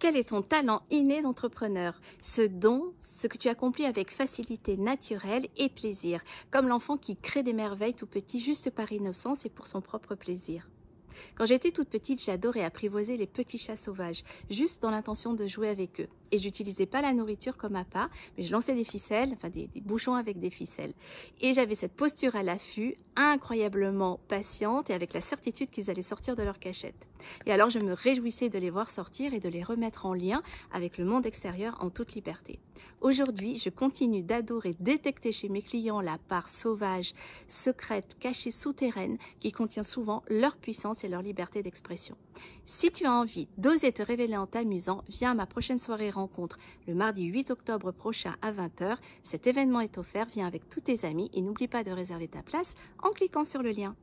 Quel est ton talent inné d'entrepreneur? Ce don, ce que tu accomplis avec facilité naturelle et plaisir, comme l'enfant qui crée des merveilles tout petit juste par innocence et pour son propre plaisir. Quand j'étais toute petite, j'adorais apprivoiser les petits chats sauvages, juste dans l'intention de jouer avec eux. Et j'utilisais pas la nourriture comme appât, mais je lançais des ficelles, enfin des, des bouchons avec des ficelles. Et j'avais cette posture à l'affût, incroyablement patiente et avec la certitude qu'ils allaient sortir de leur cachette. Et alors je me réjouissais de les voir sortir et de les remettre en lien avec le monde extérieur en toute liberté. Aujourd'hui, je continue d'adorer détecter chez mes clients la part sauvage, secrète, cachée, souterraine, qui contient souvent leur puissance et leur liberté d'expression. Si tu as envie d'oser te révéler en t'amusant, viens à ma prochaine soirée rencontre le mardi 8 octobre prochain à 20h. Cet événement est offert, viens avec tous tes amis et n'oublie pas de réserver ta place en cliquant sur le lien.